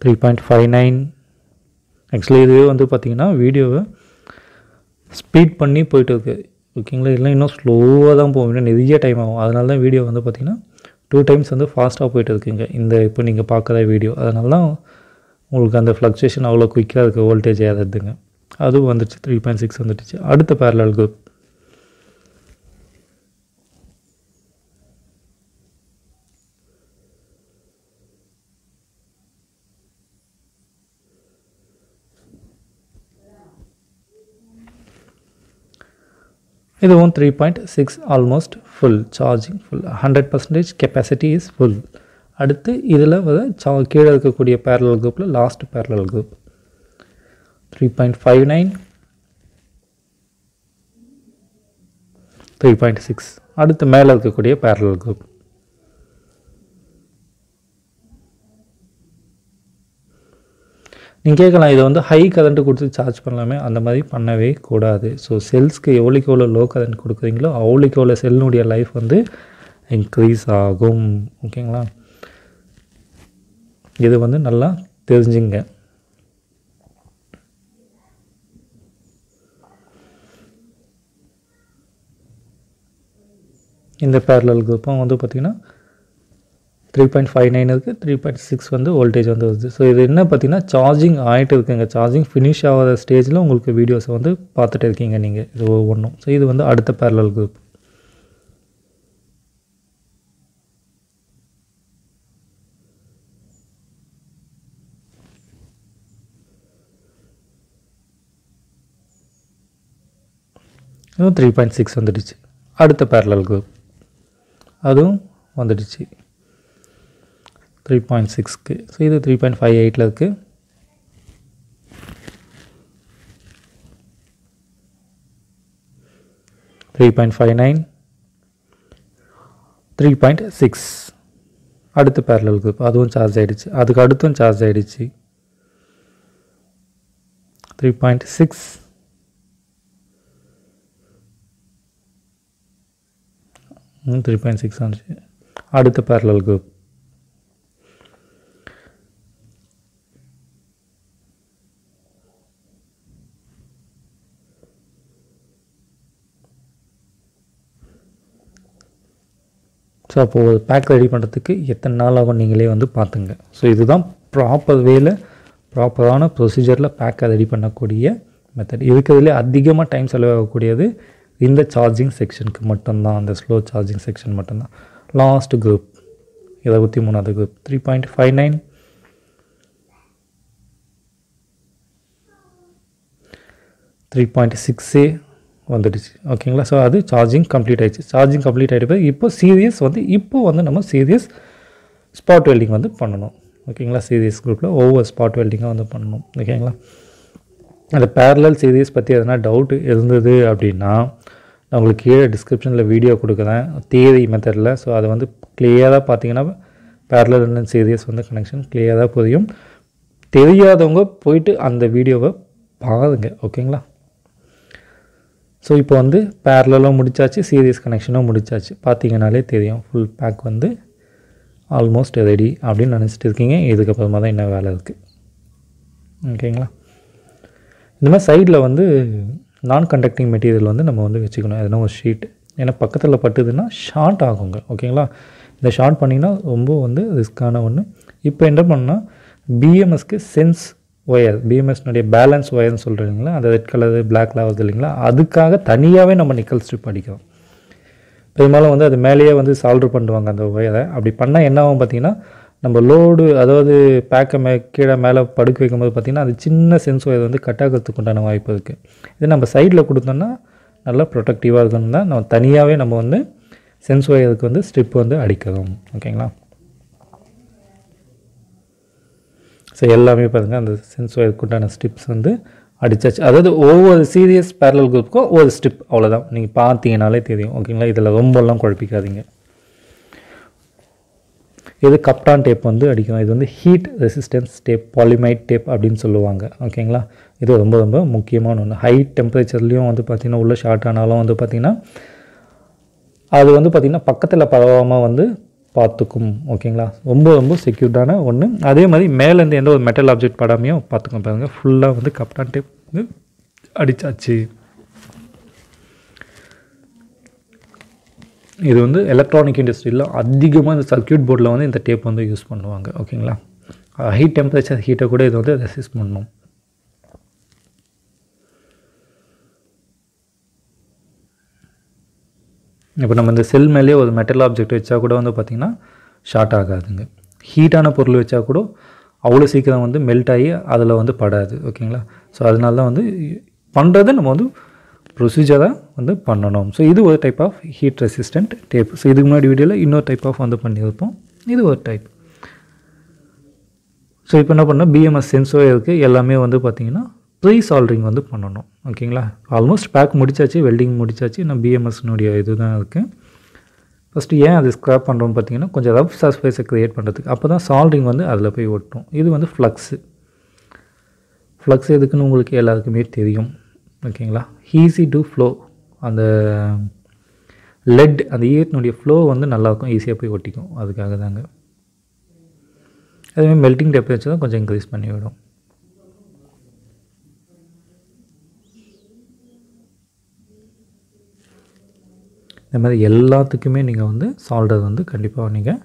three point five nine actually இது வந்து பார்த்திங்கன்னா வீடியோவை ஸ்பீட் பண்ணி போயிட்டு இருக்கு. ஓகேங்களா? இல்லை இன்னும் ஸ்லோவாக தான் போகும். இன்னும் நிறைய டைம் ஆகும். அதனால தான் வீடியோ வந்து பார்த்திங்கன்னா டூ டைம்ஸ் வந்து ஃபாஸ்ட்டாக போயிட்டு இருக்குங்க இந்த இப்போ நீங்கள் பார்க்குற வீடியோ அதனால தான் உங்களுக்கு அந்த ஃப்ளக்சுவேஷன் அவ்வளோ குயிக்காக இருக்குது வோல்டேஜ் ஏறதுங்க அதுவும் வந்துடுச்சு த்ரீ பாயிண்ட் சிக்ஸ் வந்துடுச்சு. அடுத்த பேரலல் குரூப் இதுவும் three point six almost full charging full hundred percentage capacity is full அடுத்து இதில் சா கீழே இருக்கக்கூடிய பேரலல் குரூப்பில் last parallel group three point five nine three point six அடுத்து மேலே இருக்கக்கூடிய பேரலல் குரூப் நீங்கள் கேட்கலாம் இதை வந்து ஹை கரண்ட்டு கொடுத்து சார்ஜ் பண்ணலாமே? அந்த மாதிரி பண்ணவே கூடாது. ஸோ செல்ஸ்க்கு எவ்வளோக்கு எவ்வளோ லோ கரண்ட் கொடுக்குறீங்களோ அவ்வளோக்கு எவ்வளோ செல்லுடைய லைஃப் வந்து இன்க்ரீஸ் ஆகும். ஓகேங்களா இது வந்து நல்லா தெரிஞ்சுங்க. இந்த பேரலல் குரூப்பும் வந்து பார்த்திங்கன்னா த்ரீ பாயிண்ட் ஃபைவ் நைன் இருக்குது த்ரீ பாயிண்ட் சிக்ஸ் வந்து வோல்டேஜ் வந்து வருது. ஸோ இது என்ன பார்த்தீங்கன்னா சார்ஜிங் ஆகிட்டு இருக்குங்க. சார்ஜிங் ஃபினிஷ் ஆகாத ஸ்டேஜில் உங்களுக்கு வீடியோஸை வந்து பார்த்துட்டு இருக்கீங்க நீங்கள் இது ஒவ்வொன்றும். ஸோ இது வந்து அடுத்த பேரலல் குரூப் இதுவும் த்ரீ பாயிண்ட் சிக்ஸ் வந்துடுச்சு. அடுத்த பேரலல் குரூப் அதுவும் வந்துடுச்சு. த்ரீ பாயிண்ட் சிக்ஸ்க்கு ஸோ இது த்ரீ பாயிண்ட் ஃபைவ் எயிட்டில் இருக்குது three point five nine three point six அடுத்த பேரலல் குரூப் அதுவும் சார்ஜ் ஆகிடுச்சு அதுக்கு அடுத்தும் சார்ஜ் ஆகிடுச்சு three point six three point six வந்துச்சு அடுத்த பேரலல் குரூப் ஸோ அப்போது ஒரு பேக் ரெடி பண்ணுறதுக்கு எத்தனை நாள் ஆகும் நீங்களே வந்து பார்த்துங்க. ஸோ இதுதான் ப்ராப்பர் வேல ப்ராப்பரான ப்ரொசீஜரில் பேக்கை ரெடி பண்ணக்கூடிய மெத்தட் இருக்கிறதுலே அதிகமாக டைம் செலவாகக்கூடியது இந்த சார்ஜிங் செக்ஷனுக்கு மட்டும்தான் அந்த ஸ்லோ சார்ஜிங் செக்ஷன் மட்டும்தான். லாஸ்ட் குரூப் இருபத்தி மூணாவது group three point five nine three point சிக்ஸே வந்துடுச்சு. ஓகேங்களா ஸோ அது சார்ஜிங் கம்ப்ளீட் ஆகிடுச்சு சார்ஜிங் கம்ப்ளீட் ஆகிட்டு இப்போ சீரியஸ் வந்து இப்போ வந்து நம்ம சீரியஸ் ஸ்பாட் வெல்டிங் வந்து பண்ணணும். ஓகேங்களா சீரியஸ் குரூப்பில் ஒவ்வொரு ஸ்பாட் வெல்டிங்காக வந்து பண்ணணும். ஓகேங்களா அந்த பேரலல் சீரியஸ் பற்றி எதனா டவுட் இருந்தது அப்படின்னா நான் உங்களுக்கு கீழே டிஸ்கிரிப்ஷனில் வீடியோ கொடுக்குறேன். தியரி மெத்தடில் ஸோ அதை வந்து கிளியராக பார்த்தீங்கன்னா பேரலல் சீரியஸ் வந்து கனெக்ஷன் கிளியராக புரியும். தெரியாதவங்க போயிட்டு அந்த வீடியோவை பாருங்க ஓகேங்களா ஸோ இப்போ வந்து பேரலும் முடிச்சாச்சு சீரியஸ் கனெக்ஷனும் முடிச்சாச்சு. பார்த்தீங்கனாலே தெரியும் ஃபுல் பேக் வந்து ஆல்மோஸ்ட் ரெடி அப்படின்னு நினச்சிட்டு இருக்கீங்க. இதுக்கப்புறமா தான் என்ன வேலை இருக்குது ஓகேங்களா இந்த மாதிரி சைடில் வந்து நான் கண்டக்டிங் மெட்டீரியல் வந்து நம்ம வந்து வச்சுக்கணும். எதனா ஒரு ஷீட் ஏன்னா பக்கத்தில் பட்டுதுன்னா ஷார்ட் ஆகுங்க. ஓகேங்களா இந்த ஷார்ட் பண்ணிங்கன்னா ரொம்ப வந்து ரிஸ்க்கான ஒன்று இப்போ என்ன பண்ணால் பிஎம்எஸ்க்கு சென்ஸ் ஒயர் பிஎம்எஸ்னுடைய பேலன்ஸ் ஒயர்னு சொல்கிறீங்களா அந்த ரெட் கலரு பிளாக்ல வருது இல்லைங்களா? அதுக்காக தனியாகவே நம்ம நிக்கல் ஸ்ட்ரிப் அடிக்கிறோம். பெரும்பாலும் வந்து அது மேலேயே வந்து சால்ட்ரு பண்ணுவாங்க அந்த ஒயரை அப்படி பண்ணால் என்ன ஆகும் பார்த்தீங்கன்னா நம்ம லோடு அதாவது பேக்கை மே கீழே மேலே படுக்க வைக்கும்போது பார்த்திங்கன்னா அது சின்ன சென்ஸ் ஒயர் வந்து கட் ஆகிறதுக்கு உண்டான வாய்ப்பு இருக்குது இது நம்ம சைடில் கொடுத்தோம்னா நல்லா ப்ரொடக்டிவாக இருக்கணும் தான் நம்ம தனியாகவே நம்ம வந்து சென்ஸ் இதுக்கு வந்து ஸ்ட்ரிப் வந்து அடிக்கிறோம். ஓகேங்களா ஸோ எல்லாமே பாருங்கள் அந்த சென்ஸ் உண்டான ஸ்ட்ரிப்ஸ் வந்து அடிச்சாச்சு. அதாவது ஒவ்வொரு சீரியஸ் பேரல் குரூப்புக்கும் ஒவ்வொரு ஸ்ட்ரிப் அவ்வளோதான் நீங்கள் பார்த்தீங்கனாலே தெரியும். ஓகேங்களா இதில் ரொம்பலாம் குழப்பிக்காதீங்க. இது கப்டான் டேப் வந்து அடிக்கும் இது வந்து heat resistance tape polyimide tape அப்படின்னு சொல்லுவாங்க. ஓகேங்களா இது ரொம்ப ரொம்ப முக்கியமான ஒன்று ஹை டெம்பரேச்சர்லேயும் வந்து பார்த்திங்கன்னா உள்ள ஷார்ட் ஆனாலும் வந்து பார்த்திங்கன்னா அது வந்து பார்த்திங்கன்னா பக்கத்தில் பரவாமல் வந்து பார்த்துக்கும். ஓகேங்களா ரொம்ப ரொம்ப செக்யூர்டான ஒன்று அதே மாதிரி மேலேருந்து எந்த ஒரு மெட்டல் ஆப்ஜெக்ட் படாமையும் பார்த்துக்கும். பாருங்கள் ஃபுல்லாக வந்து கப்டான் டேப் வந்து அடித்தாச்சு இது வந்து எலக்ட்ரானிக் இண்டஸ்ட்ரியில் அதிகமாக இந்த சர்க்கியூட் போர்டில் வந்து இந்த டேப் வந்து யூஸ் பண்ணுவாங்க. ஓகேங்களா ஹீட் டெம்பரேச்சர் ஹீட்டை கூட இது வந்து ரெசிஸ்ட் பண்ணும். இப்போ நம்ம இந்த செல் மேலேயே ஒரு மெட்டல் ஆப்ஜெக்ட் வச்சா கூட வந்து பார்த்திங்கன்னா ஷார்ட் ஆகாதுங்க. ஹீட்டான பொருள் வச்சா கூட அவ்வளோ சீக்கிரம் வந்து மெல்ட் ஆகி அதில் வந்து படாது. ஓகேங்களா ஸோ அதனால தான் வந்து பண்ணுறது நம்ம வந்து ப்ரொசீஜராக வந்து பண்ணணும். ஸோ இது ஒரு type of heat resistant tape so இதுக்கு முன்னாடி வீடியோவில் இன்னொரு டைப் ஆஃப் வந்து பண்ணியிருப்போம். இது ஒரு டைப் ஸோ இப்போ என்ன பண்ணால் பிஎம்எஸ் சென்சோ இருக்குது எல்லாமே வந்து பார்த்திங்கன்னா ப்ரீ சால்ட்ரிங் வந்து பண்ணணும். ஓகேங்களா ஆல்மோஸ்ட் பேக் முடிச்சாச்சு வெல்டிங் முடிச்சாச்சு. இன்னும் பிஎம்எஸ்னுடைய இது தான் இருக்குது ஃபஸ்ட்டு ஏன் அது ஸ்க்ராப் பண்ணுறோம் பார்த்தீங்கன்னா கொஞ்சம் ரஃப் சர்ஃபேஸை க்ரியேட் பண்ணுறதுக்கு அப்போ தான் சால்ட்ரிங் வந்து அதில் போய் ஒட்டும். இது வந்து ஃப்ளக்ஸு ஃப்ளக்ஸ் எதுக்குன்னு உங்களுக்கு எல்லாருக்குமே தெரியும். ஓகேங்களா? ஈஸி டு ஃப்ளோ அந்த லெட் அந்த e ஈரத்தினுடைய ஃப்ளோ வந்து நல்லாயிருக்கும் ஈஸியாக போய் ஒட்டிக்கும். அதுக்காக தாங்க அதுமாதிரி மெல்ட்டிங் டெம்பரேச்சர் தான் கொஞ்சம் இன்க்ரீஸ் பண்ணிவிடும் இந்த மாதிரி எல்லாத்துக்குமே நீங்கள் வந்து சால்டர் வந்து கண்டிப்பாக நீங்கள்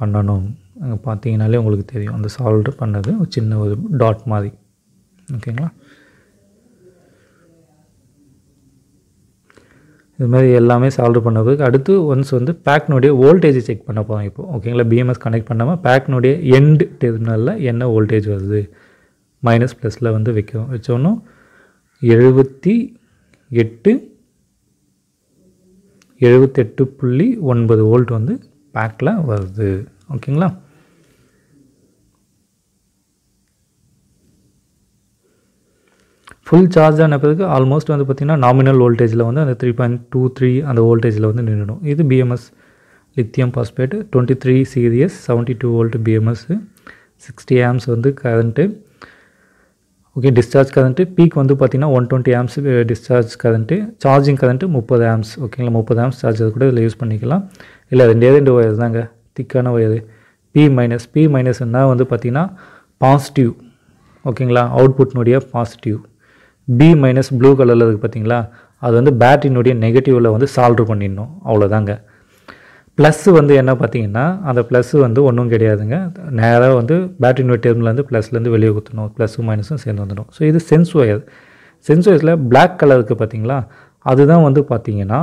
பண்ணணும். அங்கே பார்த்தீங்கனாலே உங்களுக்கு தெரியும். அந்த சால்டர் பண்ணது ஒரு சின்ன ஒரு டாட் மாதிரி. ஓகேங்களா? இது மாதிரி எல்லாமே சால்வ் பண்ணதுக்கு அடுத்து ஒன்ஸ் வந்து பேக்னுடைய வோல்டேஜ் செக் பண்ண போகிறோம் இப்போ. ஓகேங்களா பிஎம்எஸ் கனெக்ட் பண்ணாமல் பேக்னுடைய எண்டு டெர்மினலில் என்ன வோல்டேஜ் வருது? மைனஸ் ப்ளஸில் வந்து வைக்கிறோம். வச்சோன்னும் எழுபத்தி எட்டு எழுபத்தெட்டு புள்ளி ஒன்பது வோல்ட் வந்து பேக்கில் வருது. ஓகேங்களா ஃபுல் சார்ஜ் ஆன பிறகு ஆல்மோஸ்ட் வந்து பார்த்திங்கன்னா நாமினல் வோல்டேஜில் வந்து அந்த த்ரீ பாயிண்ட் டூ த்ரீ அந்த வோல்டேஜில் வந்து நின்றுடும் இது BMS lithium phosphate twenty three series seventy two volt BMS sixty amps வந்து current okay discharge current peak வந்து பார்த்திங்கன்னா one twenty amps discharge current charging current முப்பது ஆம்ஸ் ஓகேங்களா முப்பது ஆம்ஸ் சார்ஜர் கூட இதில் யூஸ் பண்ணிக்கலாம். இல்லை ரெண்டே ரெண்டு ஒயர் தாங்க. திக்கான ஒயர் பி மைனஸ் பி மைனஸ்னால் வந்து பார்த்திங்கன்னா பாசிட்டிவ் ஓகேங்களா அவுட்புட்னுடைய பாசிட்டிவ் பி மைனஸ் ப்ளூ கலரில் இருக்குது பார்த்தீங்களா அது வந்து பேட்டரினுடைய நெகட்டிவில் வந்து சால்வ் பண்ணிடணும். அவ்வளோதாங்க ப்ளஸ்ஸு வந்து என்ன பார்த்தீங்கன்னா அந்த ப்ளஸ்ஸு வந்து ஒன்றும் கிடையாதுங்க. நேராக வந்து பேட்டரினுடைய டெர்மிலேருந்து ப்ளஸ்லேருந்து வெளியே குத்தணும். ப்ளஸ்ஸும் மைனஸும் சேர்ந்து வந்துடும். ஸோ இது சென்ஸ் ஒயர் சென்ஸ் ஒயர்ஸில் பிளாக் கலர் இருக்குது பார்த்தீங்களா அதுதான் வந்து பார்த்தீங்கன்னா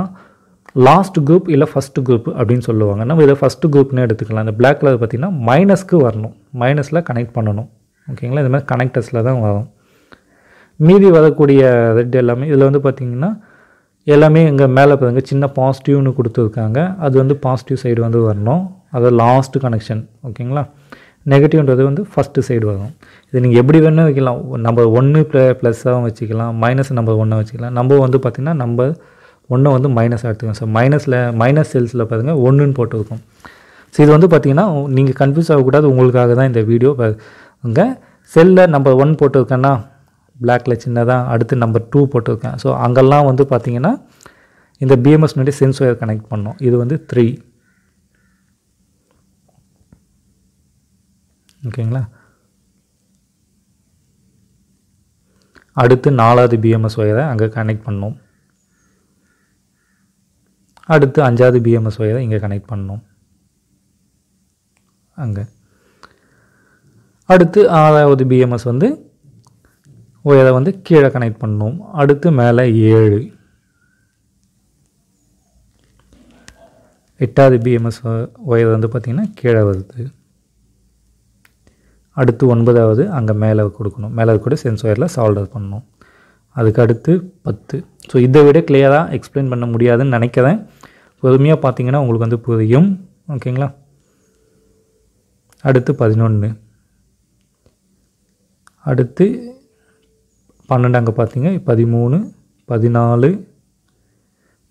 லாஸ்ட் குரூப் இல்லை ஃபஸ்ட்டு குரூப் அப்படின்னு சொல்லுவாங்க. நம்ம இதை ஃபஸ்ட்டு குரூப்னு எடுத்துக்கலாம். இந்த பிளாக் கலர் பார்த்தீங்கன்னா மைனஸ்க்கு வரணும். மைனஸில் கனெக்ட் பண்ணணும். ஓகேங்களா இது மாதிரி கனெக்டர்ஸில் தான் வரும். மீதி வரக்கூடிய ரெட் எல்லாமே இதில் வந்து பார்த்திங்கன்னா எல்லாமே இங்கே மேலே பாருங்க சின்ன பாசிட்டிவ்னு கொடுத்துருக்காங்க. அது வந்து பாசிட்டிவ் சைடு வந்து வரணும். அது லாஸ்ட் கனெக்ஷன் ஓகேங்களா? நெகட்டிவ்ன்றது வந்து ஃபஸ்ட்டு சைடு வரும். இது நீங்கள் எப்படி வேணும் வைக்கலாம். நம்பர் ஒன்று ப்ள ப்ளஸ்ஸாகவும் வச்சுக்கலாம். மைனஸ் நம்பர் ஒன்றை வச்சுக்கலாம். நம்ம வந்து பார்த்திங்கன்னா நம்பர் ஒன்றை வந்து மைனஸாக எடுத்துக்கோங்க ஸோ மைனஸில் மைனஸ் செல்ஸில் பாருங்கள் ஒன்றுன்னு போட்டுருக்கோம். ஸோ இது வந்து பார்த்திங்கன்னா நீங்கள் கன்ஃபியூஸ் ஆகக்கூடாது. உங்களுக்காக தான் இந்த வீடியோ இங்கே செல்லில் நம்பர் ஒன் போட்டிருக்கேன்னா பிளாக்ல சின்னதாக அடுத்து நம்பர் டூ போட்டிருக்கேன். ஸோ அங்கெல்லாம் வந்து பார்த்தீங்கன்னா இந்த பிஎம்எஸ்னுடைய சென்ஸ் ஒயர் கனெக்ட் பண்ணோம். இது வந்து த்ரீ ஓகேங்களா? அடுத்து நாலாவது பிஎம்எஸ் ஒயரை அங்கே கனெக்ட் பண்ணோம். அடுத்து அஞ்சாவது பிஎம்எஸ் ஒயரை இங்கே கனெக்ட் பண்ணோம். அங்கே. அடுத்து ஆறாவது பிஎம்எஸ் வந்து ஒயரை வந்து கீழே கனெக்ட் பண்ணோம். அடுத்து மேலே ஏழு. எட்டாவது பிஎம்எஸ் ஒயர் வந்து பார்த்திங்கன்னா கீழே வருது. அடுத்து ஒன்பதாவது அங்கே மேலே கொடுக்கணும். மேலே கூட சென்ஸ் ஒயரில் சால்டர் பண்ணணும். அதுக்கு அடுத்து பத்து. ஸோ இதை விட கிளியராக எக்ஸ்பிளைன் பண்ண முடியாதுன்னு நினைக்கிறேன். பொறுமையாக பார்த்தீங்கன்னா உங்களுக்கு வந்து புரியும். ஓகேங்களா? அடுத்து பதினொன்று அடுத்து பன்னெண்டு அங்கே பார்த்தீங்க பதிமூணு பதினாலு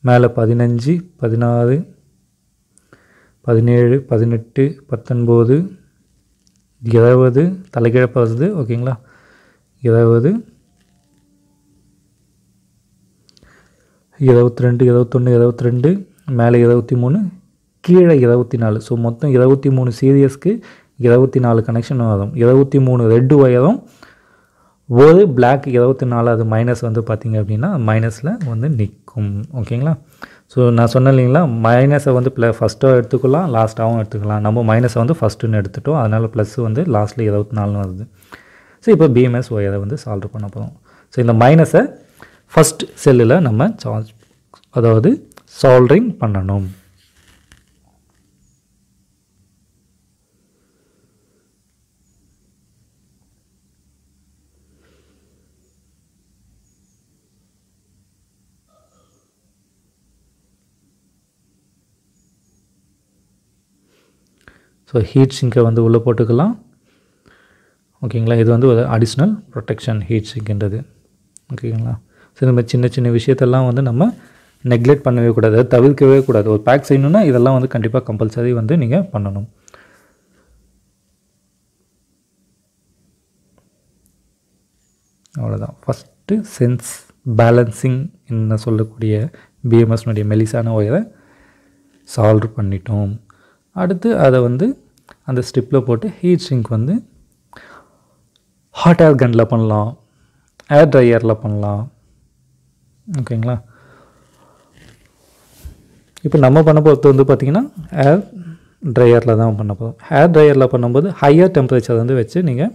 மேலே பதினஞ்சு பதினாறு பதினேழு பதினெட்டு பத்தொன்பது இருபது தலைக்கிழப்பு வருது ஓகேங்களா? இருபது இருபத்தி ரெண்டு இருபத்தொன்று இருபத்தி ரெண்டு மேலே இருபத்தி மூணு கீழே இருபத்தி நாலு ஸோ மொத்தம் இருபத்தி மூணு சீரியஸ்க்கு இருபத்தி நாலு கனெக்ஷன் வரும் இருபத்தி மூணு ரெட்டு ஒயரும் ஒரு பிளாக் இருபத்தி நாலாவது மைனஸ் வந்து பார்த்திங்க அப்படின்னா மைனஸில் வந்து நிற்கும் ஓகேங்களா ஸோ நான் சொன்னேன் இல்லைங்களா? மைனஸை வந்து ப்ள ஃபஸ்ட்டாக எடுத்துக்கலாம் லாஸ்ட்டாகவும் எடுத்துக்கலாம். நம்ம மைனஸை வந்து ஃபஸ்ட்டுன்னு எடுத்துட்டோம். அதனால் ப்ளஸ் வந்து லாஸ்ட்டில் இருபத்தி நாலுன்னு வருது. ஸோ இப்போ பிஎம்எஸ் ஒயரை வந்து சால்வ் பண்ண போகிறோம் ஸோ இந்த மைனஸை ஃபஸ்ட் செல்லில் நம்ம சார்ஜ் அதாவது சால்ட்ரிங் பண்ணணும். ஸோ ஹீட் சிங்கை வந்து உள்ளே போட்டுக்கலாம். ஓகேங்களா இது வந்து ஒரு அடிஷ்னல் ப்ரொடெக்ஷன் ஹீட் சிங்க்ன்றது ஓகேங்களா ஸோ இந்த மாதிரி சின்ன சின்ன விஷயத்தெல்லாம் வந்து நம்ம நெக்லெக்ட் பண்ணவே கூடாது. அதை தவிர்க்கவே கூடாது. ஒரு பேக் செய்யணுன்னா இதெல்லாம் வந்து கண்டிப்பாக கம்பல்சரி வந்து நீங்கள் பண்ணணும். அவ்வளோதான் ஃபஸ்ட்டு சென்ஸ் பேலன்சிங் என்ன சொல்லக்கூடிய பிஎம்எஸ்னுடைய மெலிசான ஒயரை சால்வ் பண்ணிட்டோம். அடுத்து அதை வந்து அந்த ஸ்டிப்பில் போட்டு ஹீட் சிங்க் வந்து ஹாட் ஏர் கன்னில் பண்ணலாம் ஏர் ட்ரையரில் பண்ணலாம். ஓகேங்களா இப்போ நம்ம பண்ண போகிறது வந்து பார்த்திங்கன்னா ஏர் ட்ரையரில் தான் பண்ண போதும் ஹேர் ட்ரையரில் பண்ணும்போது ஹையர் டெம்பரேச்சர் வந்து வச்சு நீங்கள்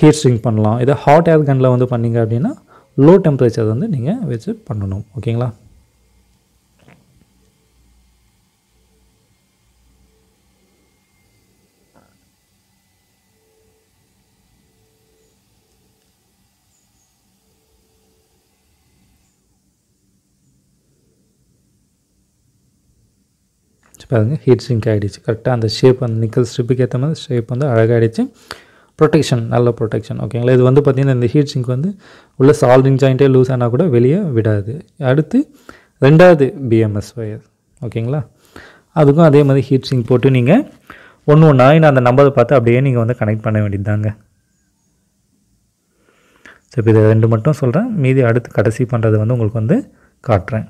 ஹீட் ஸ்ட்ரிங் பண்ணலாம். இதை ஹாட் ஏர் கன்னில் வந்து பண்ணீங்க அப்படின்னா லோ டெம்பரேச்சர் வந்து நீங்கள் வச்சு பண்ணணும். ஓகேங்களா பாருங்கள் ஹீட் சிங்க் ஆகிடுச்சு கரெக்டாக அந்த ஷேப் அந்த நிக்கல் ஸ்ட்ரிப்புக்கு ஏற்ற மாதிரி ஷேப் வந்து அழகாகிடுச்சு ப்ரொடெக்ஷன் நல்ல ப்ரொடெக்ஷன் ஓகேங்களா இது வந்து பார்த்திங்கன்னா இந்த ஹீட் சிங்க் வந்து உள்ள சால்டிங் ஜாயிண்ட்டே லூஸ் ஆனால் கூட வெளியே விடாது. அடுத்து ரெண்டாவது பிஎம்எஸ் ஒயர் ஓகேங்களா அதுக்கும் அதே மாதிரி ஹீட் சிங்க் போட்டு நீங்கள் ஒன்று ஒன்றா நான் அந்த நம்பரை பார்த்து அப்படியே நீங்கள் வந்து கனெக்ட் பண்ண வேண்டியது தாங்க ஸோ இப்போ இது ரெண்டு மட்டும் சொல்கிறேன் மீதி அடுத்து கடைசி பண்ணுறது வந்து உங்களுக்கு வந்து காட்டுறேன்.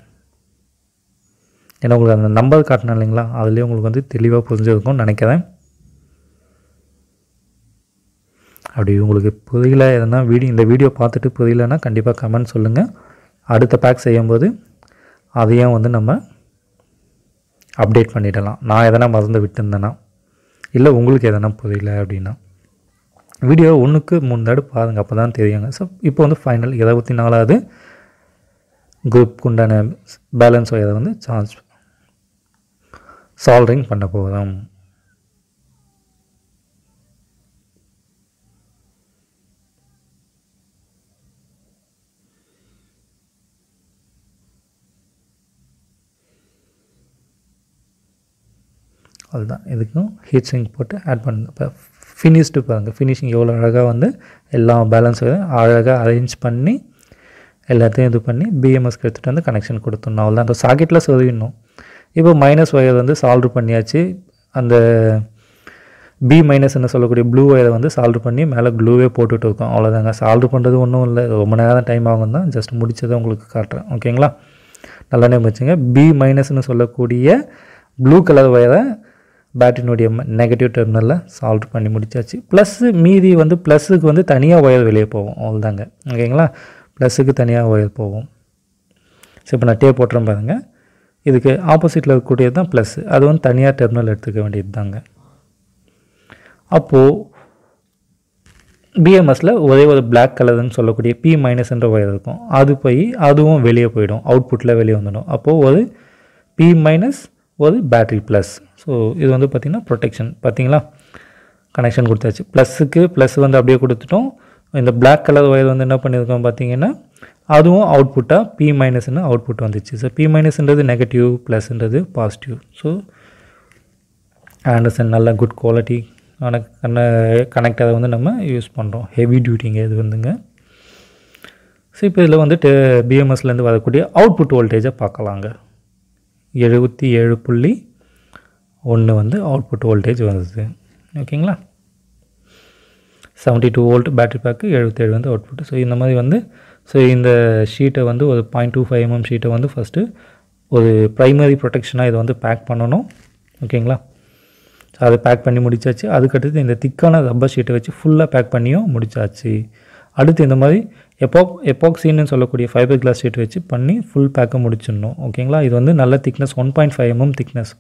ஏன்னா உங்களுக்கு அந்த நம்பர் காட்டினேன் இல்லைங்களா? அதுலேயே உங்களுக்கு வந்து தெளிவாக புரிஞ்சிருக்கும்னு நினைக்கிறேன். அப்படி உங்களுக்கு புரியல எதுனா வீடியோ இந்த வீடியோ பார்த்துட்டு புரியலன்னா கண்டிப்பாக கமெண்ட் சொல்லுங்கள் அடுத்த பேக் செய்யும்போது அதையும் வந்து நம்ம அப்டேட் பண்ணிடலாம். நான் எதனா மறந்து விட்டுருந்தேன்னா இல்லை உங்களுக்கு எதனா புரியல அப்படின்னா? வீடியோ ஒன்றுக்கு மூணு தடவை பாருங்கள் அப்போ தான் தெரியுங்க. ஸோ இப்போ வந்து ஃபைனல் இருபத்தி நாலாவது குரூப் உண்டான பேலன்ஸ் ஒயரை வந்து சார்ஜ் சால்ரிங் பண்ண போகிறோம் அதுதான். இதுக்கும் ஹீட் சிங்க் போட்டு ஆட் பண்ணு. இப்போ ஃபினிஷ்டு பாருங்கள் ஃபினிஷிங் எவ்வளோ அழகாக வந்து எல்லா பேலன்ஸ் அழகாக அரேஞ்ச் பண்ணி எல்லாத்தையும் இது பண்ணி பிஎம்எஸ்க்கு எடுத்துகிட்டு வந்து கனெக்ஷன் கொடுத்துடணும். அவ்வளோதான் அந்த சாக்கெட்டில் சொல்லிடணும் இப்போ மைனஸ் ஒயர் வந்து சால்வ் பண்ணியாச்சு. அந்த பி மைனஸ்ன்னு சொல்லக்கூடிய ப்ளூ ஒயரை வந்து சால்வ் பண்ணி மேலே ப்ளூவே போட்டுட்டு இருக்கோம். அவ்வளோதாங்க சால்வ் பண்ணுறது ஒன்றும் இல்லை. ரொம்ப நேரம் டைம் ஆகும் தான். ஜஸ்ட் முடிச்சதை உங்களுக்கு காட்டுறேன். ஓகேங்களா நல்லா நேம் வச்சுங்க பி மைனஸ்னு சொல்லக்கூடிய ப்ளூ கலர் ஒயரை பேட்டரினுடைய நெகட்டிவ் டெர்மினலில் சால்வ் பண்ணி முடிச்சாச்சு. ப்ளஸ்ஸு மீதி வந்து ப்ளஸ்ஸுக்கு வந்து தனியாக ஒயர் வெளியே போகும். அவ்வளோதாங்க ஓகேங்களா ப்ளஸ்ஸுக்கு தனியாக ஒயர் போகும். ஸோ இப்போ நான் டே போட்டுறேன் பாருங்கள் இதுக்கு ஆப்போசிட்டில் இருக்கக்கூடியது தான் ப்ளஸ்ஸு அது வந்து தனியாக டெர்மினல் எடுத்துக்க வேண்டியது தாங்க அப்போது பிஎம்எஸில் ஒரே ஒரு பிளாக் கலர்னு சொல்லக்கூடிய பி மைனஸ்ன்ற ஒயர் இருக்கும். அது போய் அதுவும் வெளியே போயிடும். அவுட்புட்டில் வெளியே வந்துடும். அப்போது ஒரு பி மைனஸ் ஒரு பேட்ரி ப்ளஸ் ஸோ இது வந்து பார்த்திங்கன்னா ப்ரொடெக்ஷன் பார்த்தீங்களா கனெக்ஷன் கொடுத்தாச்சு. ப்ளஸ்ஸுக்கு ப்ளஸ் வந்து அப்படியே கொடுத்துட்டோம். இந்த பிளாக் கலர் ஒயர் வந்து என்ன பண்ணியிருக்கோம் பார்த்தீங்கன்னா அதுவும் அவுட்புட்டாக பி மைனஸ்னு அவுட்புட் வந்துச்சு. ஸோ பி மைனஸ்ன்றது நெகட்டிவ் ப்ளஸ்ன்றது பாசிட்டிவ் ஸோ ஆண்டர்சன் நல்ல குட் குவாலிட்டி கன கனெக்ட் அதை வந்து நம்ம யூஸ் பண்ணுறோம் ஹெவி டியூட்டிங்க இது வந்துங்க. ஸோ இப்போ இதில் வந்து டெ பிஎம்எஸ்லேருந்து வரக்கூடிய அவுட்புட் வோல்டேஜை பார்க்கலாங்க. எழுபத்தி ஏழு புள்ளி ஒன்று வந்து அவுட்புட் வோல்டேஜ் வருது ஓகேங்களா? Seventy two volt battery pack எழுபத்தேழு வந்து அவுட்புட் ஸோ இந்த மாதிரி வந்து ஸோ இந்த ஷீட்டை வந்து ஒரு பாயிண்ட் டூ ஃபைவ் எம்எம் ஷீட்டை வந்து ஃபஸ்ட்டு ஒரு ப்ரைமரி ப்ரொடெக்ஷனாக இதை வந்து பேக் பண்ணணும். ஓகேங்களா ஸோ அதை பேக் பண்ணி முடிச்சாச்சு. அதுக்கடுத்து இந்த திக்கான ரப்பர் ஷீட்டை வச்சு ஃபுல்லாக பேக் பண்ணியும் முடிச்சாச்சு. அடுத்து இந்த மாதிரி எப்போ எப்போக்சின்னு சொல்லக்கூடிய ஃபைபர் கிளாஸ் ஷீட் வச்சு பண்ணி ஃபுல் பேக்கை முடிச்சிடணும். ஓகேங்களா இது வந்து நல்ல thickness one point five mm thickness